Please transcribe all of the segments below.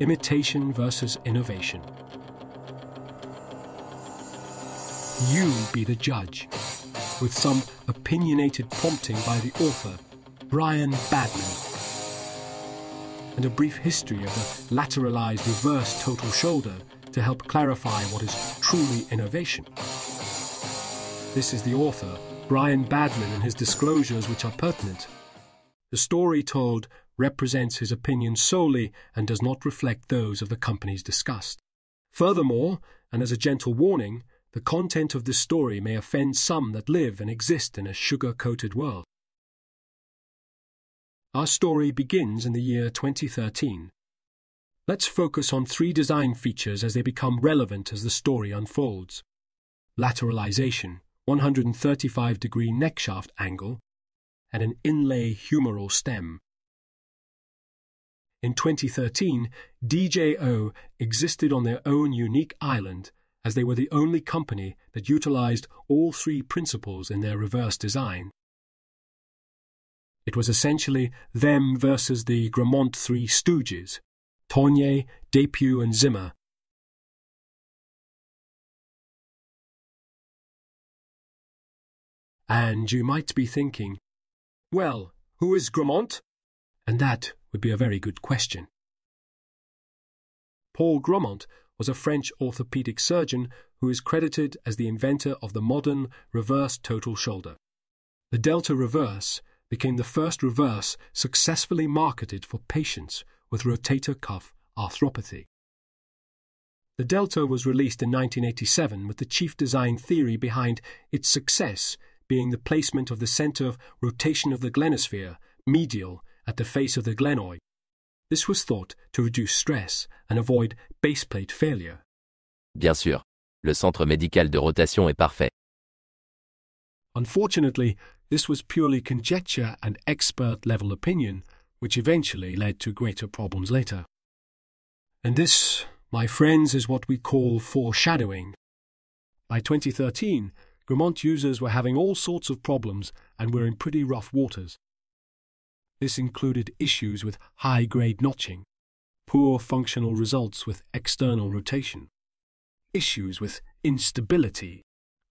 Imitation versus Innovation. You be the judge, with some opinionated prompting by the author, Brian Badman, and a brief history of the lateralized reverse total shoulder to help clarify what is truly innovation. This is the author, Brian Badman, and his disclosures which are pertinent. The story told represents his opinion solely and does not reflect those of the companies discussed. Furthermore, and as a gentle warning, the content of this story may offend some that live and exist in a sugar coated world. Our story begins in the year 2013. Let's focus on three design features as they become relevant as the story unfolds lateralization, 135 degree neck shaft angle, and an inlay humeral stem. In 2013, DJO existed on their own unique island as they were the only company that utilized all three principles in their reverse design. It was essentially them versus the Grammont Three Stooges, Tournier, DePuy, and Zimmer. And you might be thinking, well, who is Grammont? And that would be a very good question. Paul Grammont was a French orthopedic surgeon who is credited as the inventor of the modern reverse total shoulder. The Delta Reverse became the first reverse successfully marketed for patients with rotator cuff arthropathy. The Delta was released in 1987 with the chief design theory behind its success being the placement of the center of rotation of the glenosphere, medial, at the face of the glenoid. This was thought to reduce stress and avoid baseplate failure. Bien sûr, le centre médical de rotation est parfait. Unfortunately, this was purely conjecture and expert level opinion, which eventually led to greater problems later. And this, my friends, is what we call foreshadowing. By 2013, Grammont users were having all sorts of problems and were in pretty rough waters. This included issues with high grade notching, poor functional results with external rotation, issues with instability,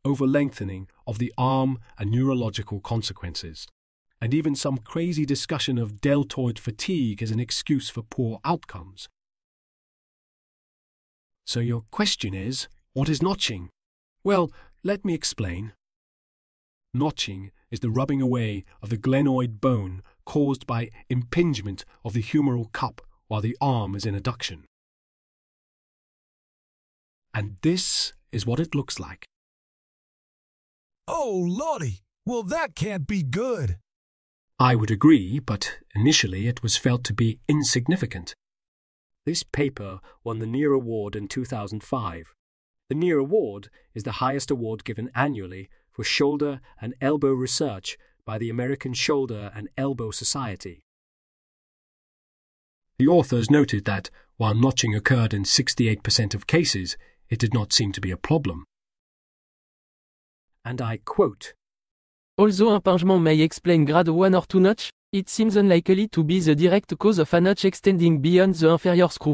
over lengthening of the arm and neurological consequences, and even some crazy discussion of deltoid fatigue as an excuse for poor outcomes. So your question is, what is notching? Well, let me explain. Notching is the rubbing away of the glenoid bone caused by impingement of the humeral cup while the arm is in adduction. And this is what it looks like. Oh, Lordy! Well, that can't be good. I would agree, but initially it was felt to be insignificant. This paper won the Neer Award in 2005. The Neer Award is the highest award given annually for shoulder and elbow research by the American Shoulder and Elbow Society. The authors noted that, while notching occurred in 68% of cases, it did not seem to be a problem. And I quote Although impingement may explain grade 1 or 2 notch, it seems unlikely to be the direct cause of a notch extending beyond the inferior screw.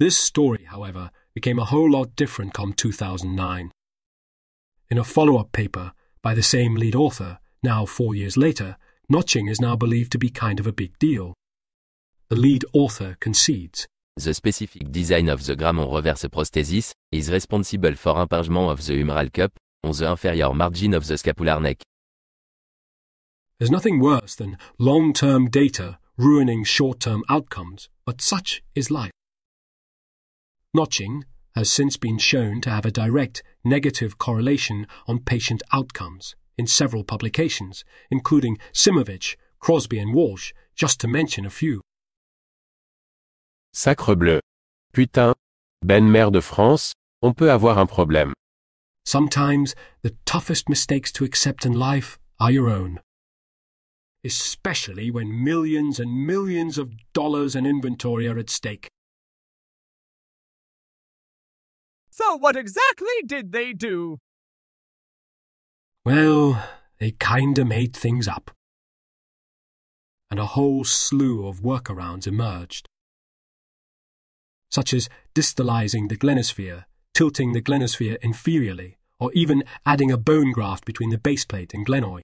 This story, however, became a whole lot different come 2009. In a follow up paper by the same lead author, now four years later, notching is now believed to be kind of a big deal. The lead author concedes. The specific design of the Grammont reverse prosthesis is responsible for impingement of the humeral cup on the inferior margin of the scapular neck. There's nothing worse than long term data ruining short term outcomes, but such is life. Notching has since been shown to have a direct negative correlation on patient outcomes in several publications, including Simovitch, Crosby, and Walsh, just to mention a few. Sacre bleu. Putain. Ben Maire de France, on peut avoir un problème. Sometimes the toughest mistakes to accept in life are your own. Especially when millions and millions of dollars in inventory are at stake. So what exactly did they do? Well, they kinda made things up. and a whole slew of workarounds emerged, such as distalizing the glenosphere, tilting the glenosphere inferiorly, or even adding a bone graft between the baseplate and glenoid.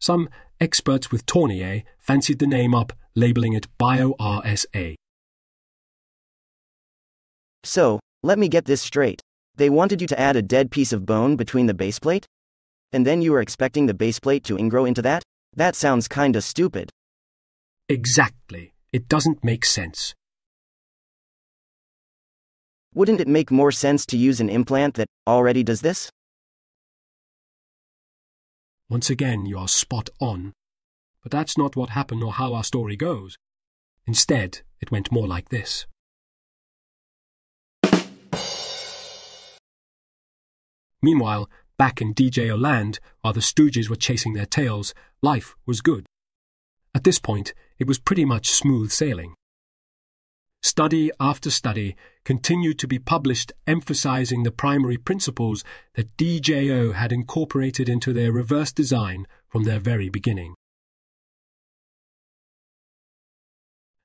Some experts with Tournier fancied the name up, labeling it BioRSA. So, let me get this straight. They wanted you to add a dead piece of bone between the baseplate? And then you were expecting the baseplate to ingrow into that? That sounds kinda stupid. Exactly. It doesn't make sense. Wouldn't it make more sense to use an implant that already does this? Once again, you are spot on. But that's not what happened or how our story goes. Instead, it went more like this. Meanwhile, back in DJO land, while the Stooges were chasing their tails, life was good. At this point, it was pretty much smooth sailing. Study after study continued to be published emphasizing the primary principles that DJO had incorporated into their reverse design from their very beginning.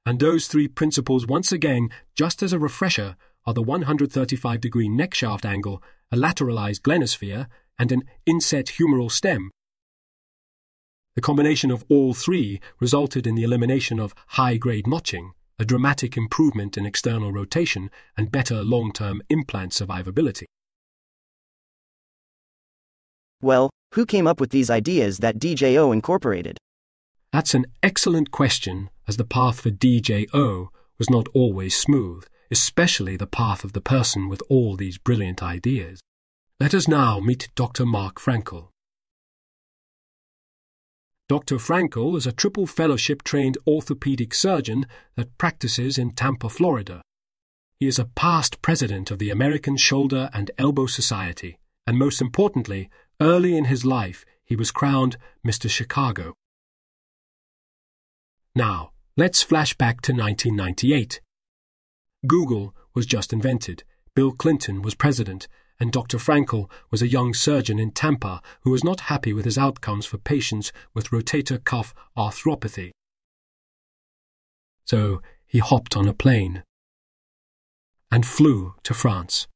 And those three principles, once again, just as a refresher, are the 135 degree neck shaft angle, a lateralized glenosphere, and an inset humeral stem. The combination of all three resulted in the elimination of high grade notching, a dramatic improvement in external rotation, and better long term implant survivability. Well, who came up with these ideas that DJO incorporated? That's an excellent question, as the path for DJO was not always smooth, especially the path of the person with all these brilliant ideas. Let us now meet Dr. Mark Frankle. Dr. Frankle is a triple fellowship trained orthopedic surgeon that practices in Tampa, Florida. He is a past president of the American Shoulder and Elbow Society, and most importantly, early in his life, he was crowned Mr. Chicago. Now, let's flash back to 1998. Google was just invented, Bill Clinton was president, and Dr. Frankle was a young surgeon in Tampa who was not happy with his outcomes for patients with rotator cuff arthropathy. So he hopped on a plane and flew to France.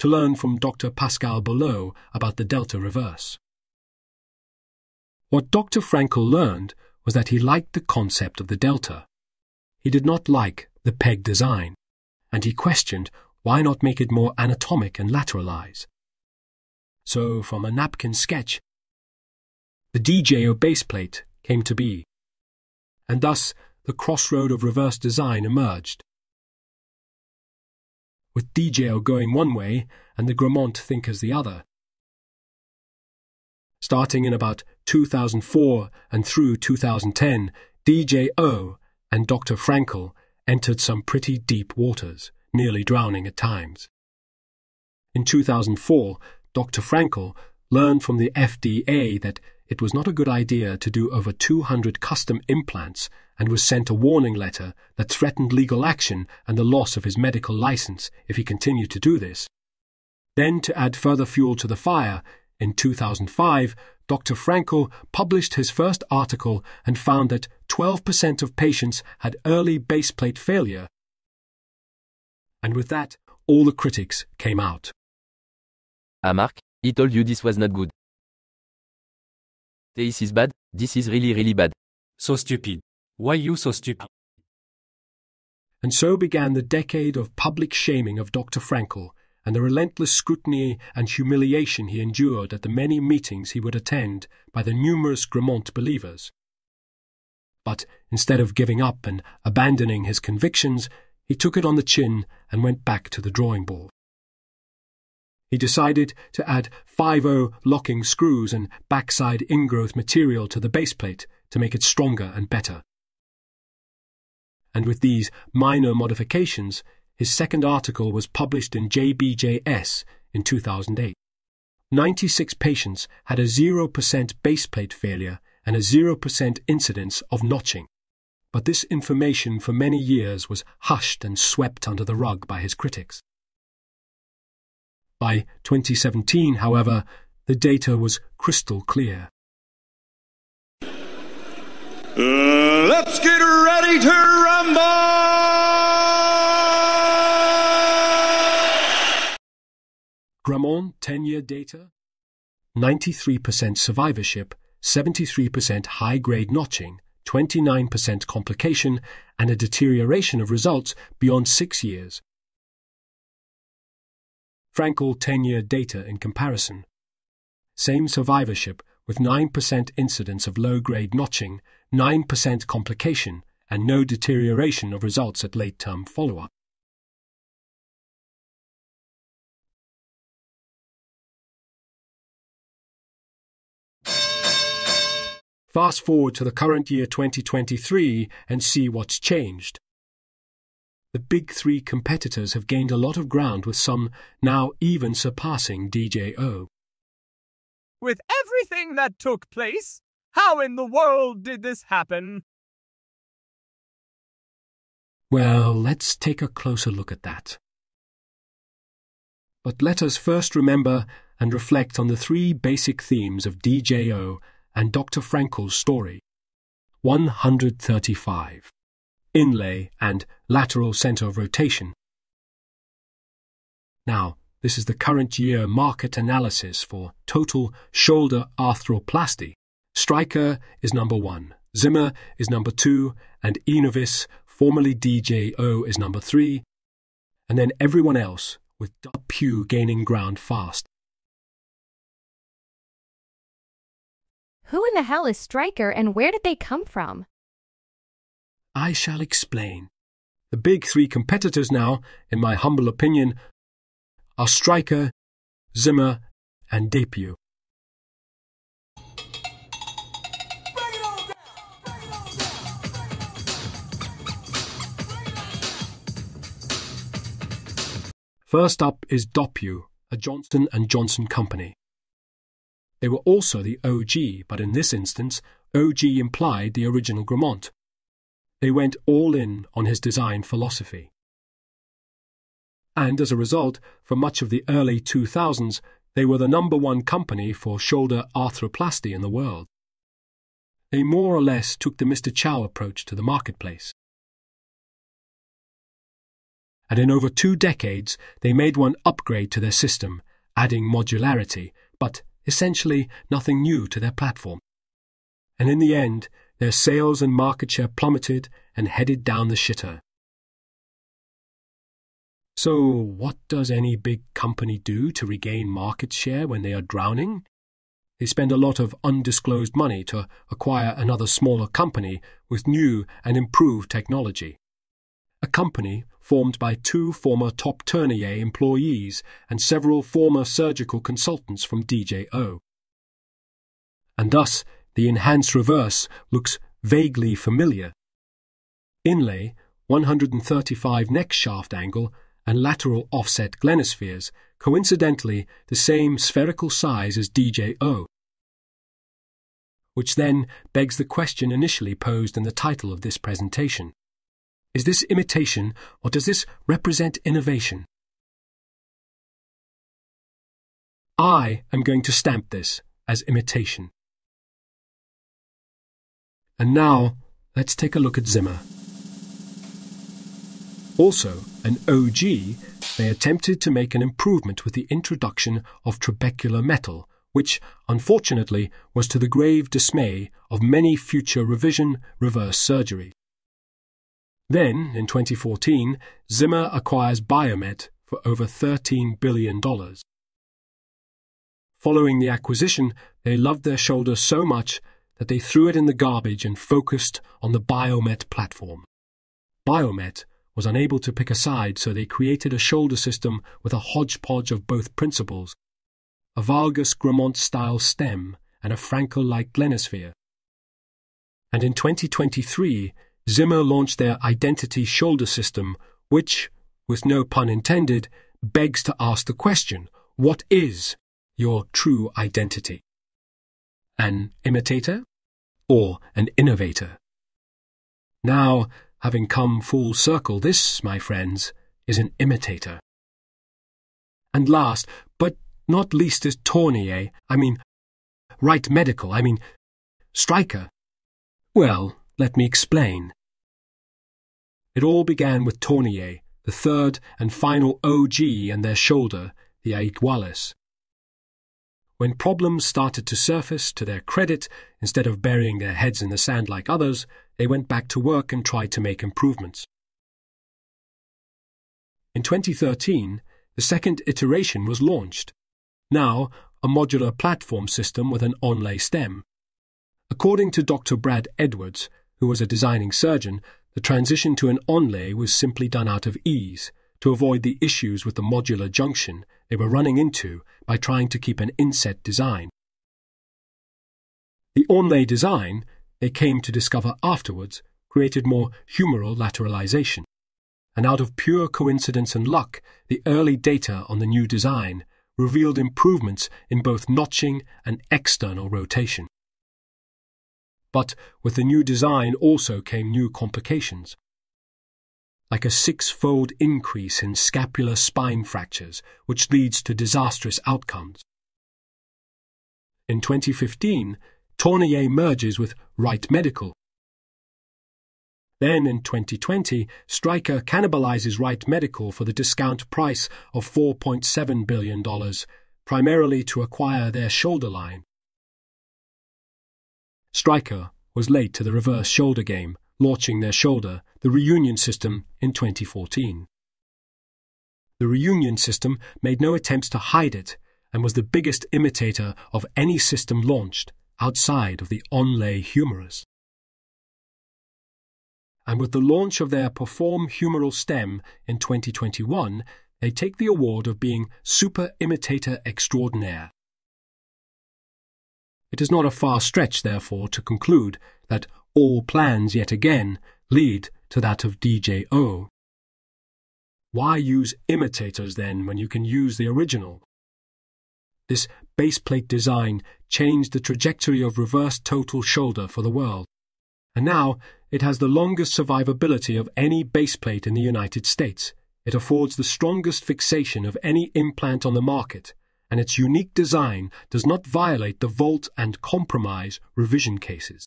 To learn from Dr. Pascal Boileau about the delta reverse. What Dr. Frankle learned was that he liked the concept of the delta. He did not like the peg design and he questioned why not make it more anatomic and lateralize. So, from a napkin sketch, the DJO baseplate came to be, and thus the crossroad of reverse design emerged. With DJO going one way and the Grammont thinkers the other. Starting in about 2004 and through 2010, DJO and Dr. Frankle entered some pretty deep waters, nearly drowning at times. In 2004, Dr. Frankle learned from the FDA that it was not a good idea to do over 200 custom implants and was sent a warning letter that threatened legal action and the loss of his medical license if he continued to do this. Then, to add further fuel to the fire, in 2005, Dr. Frankle published his first article and found that 12% of patients had early baseplate failure. And with that, all the critics came out. Ah Mark, he told you this was not good. This is bad, this is really really bad. So stupid. Why you so stupid? And so began the decade of public shaming of Dr. Frankle and the relentless scrutiny and humiliation he endured at the many meetings he would attend by the numerous Grammont believers. But instead of giving up and abandoning his convictions, he took it on the chin and went back to the drawing board. He decided to add 5-0 locking screws and backside ingrowth material to the baseplate to make it stronger and better. And with these minor modifications, his second article was published in JBJS in 2008. 96 patients had a 0% baseplate failure and a 0% incidence of notching. But this information for many years was hushed and swept under the rug by his critics. By 2017, however, the data was crystal clear. Let's get ready to Grammont 10 year data 93% survivorship, 73% high grade notching, 29% complication, and a deterioration of results beyond six years. Frankle 10 year data in comparison. Same survivorship with 9% incidence of low grade notching, 9% complication, and no deterioration of results at late term follow up. Fast forward to the current year 2023 and see what's changed. The big three competitors have gained a lot of ground with some now even surpassing DJO. With everything that took place, how in the world did this happen? Well, let's take a closer look at that. But let us first remember and reflect on the three basic themes of DJO and Dr. Frankle's story. 135. Inlay and lateral center of rotation. Now, this is the current year market analysis for total shoulder arthroplasty. Stryker is number one, Zimmer is number two, and Enovis, formerly DJO, is number three, and then everyone else, with Pew gaining ground fast. Who in the hell is Stryker and where did they come from? I shall explain. The big three competitors now, in my humble opinion, are Stryker, Zimmer, and DePuy. First up is DePuy, a Johnson & Johnson company. They were also the OG, but in this instance, OG implied the original Grammont. They went all in on his design philosophy. And as a result, for much of the early 2000s, they were the number one company for shoulder arthroplasty in the world. They more or less took the Mr. Chow approach to the marketplace. And in over two decades, they made one upgrade to their system, adding modularity, but essentially nothing new to their platform. And in the end, their sales and market share plummeted and headed down the shitter. So, what does any big company do to regain market share when they are drowning? They spend a lot of undisclosed money to acquire another smaller company with new and improved technology. A company formed by two former top Tournier employees and several former surgical consultants from DJO. And thus, the enhanced reverse looks vaguely familiar. Inlay, 135 neck shaft angle, and lateral offset glenospheres, coincidentally the same spherical size as DJO. Which then begs the question initially posed in the title of this presentation. Is this imitation or does this represent innovation? I am going to stamp this as imitation. And now, let's take a look at Zimmer. Also, an OG, they attempted to make an improvement with the introduction of trabecular metal, which, unfortunately, was to the grave dismay of many future revision reverse surgery. Then, in 2014, Zimmer acquires Biomet for over $13 billion. Following the acquisition, they loved their shoulder so much that they threw it in the garbage and focused on the Biomet platform. Biomet was unable to pick a side, so they created a shoulder system with a hodgepodge of both principles a valgus Grammont style stem and a Frankle like glenosphere. And in 2023, Zimmer launched their Identity shoulder system, which, with no pun intended, begs to ask the question what is your true identity? An imitator or an innovator? Now, Having come full circle, this, my friends, is an imitator. And last, but not least, is Tournier, I mean, Wright Medical, I mean, Stryker. Well, let me explain. It all began with Tournier, the third and final OG and their shoulder, the Aequalis. When problems started to surface to their credit, instead of burying their heads in the sand like others, they went back to work and tried to make improvements. In 2013, the second iteration was launched. Now, a modular platform system with an onlay stem. According to Dr. Brad Edwards, who was a designing surgeon, the transition to an onlay was simply done out of ease, to avoid the issues with the modular junction they were running into by trying to keep an inset design. The onlay design, they came to discover afterwards, created more humeral lateralization. And out of pure coincidence and luck, the early data on the new design revealed improvements in both notching and external rotation. But with the new design also came new complications. Like a six-fold increase in scapular spine fractures, which leads to disastrous outcomes. In 2015, Tournier merges with Wright Medical. Then in 2020, Stryker cannibalizes Wright Medical for the discount price of $4.7 billion, primarily to acquire their shoulder line. Stryker was late to the reverse shoulder game, launching their shoulder, the Reunion system, in 2014. The Reunion system made no attempts to hide it and was the biggest imitator of any system launched outside of the onlay humerus. And with the launch of their Perform Humeral Stem in 2021, they take the award of being Super Imitator Extraordinaire. It is not a far stretch, therefore, to conclude that all plans yet again lead to that of DJO. Why use imitators then when you can use the original? This baseplate design changed the trajectory of reverse total shoulder for the world, and now it has the longest survivability of any baseplate in the United States. It affords the strongest fixation of any implant on the market and its unique design does not violate the vault and compromise revision cases.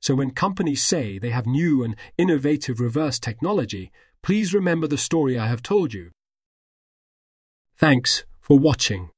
So when companies say they have new and innovative reverse technology, please remember the story I have told you. Thanks for watching.